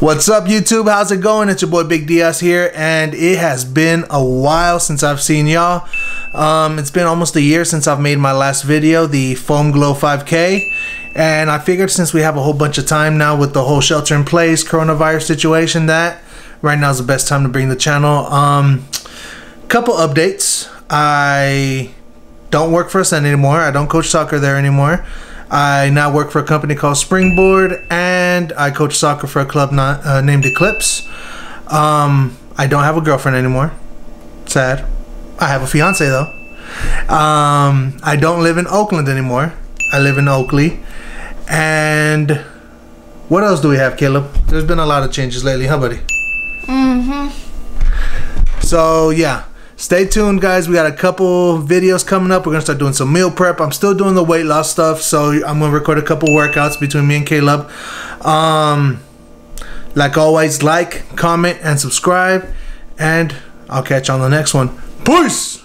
What's up, YouTube? How's it going? It's your boy Big Diaz here, and it has been a while since I've seen y'all. Um, it's been almost a year since I've made my last video, the Foam Glow 5K, and I figured since we have a whole bunch of time now with the whole shelter in place coronavirus situation, that right now is the best time to bring the channel. Um, couple updates. I don't work for Ascend anymore. I don't coach soccer there anymore. I now work for a company called Springboard, and I coach soccer for a club not, uh, named Eclipse. Um, I don't have a girlfriend anymore. Sad. I have a fiance though. Um, I don't live in Oakland anymore. I live in Oakley. And what else do we have, Caleb? There's been a lot of changes lately, huh, buddy? Mm-hmm. So yeah, stay tuned, guys. We got a couple videos coming up. We're gonna start doing some meal prep. I'm still doing the weight loss stuff, so I'm gonna record a couple workouts between me and Caleb. Um, like always, like, comment, and subscribe, and I'll catch you on the next one. Peace.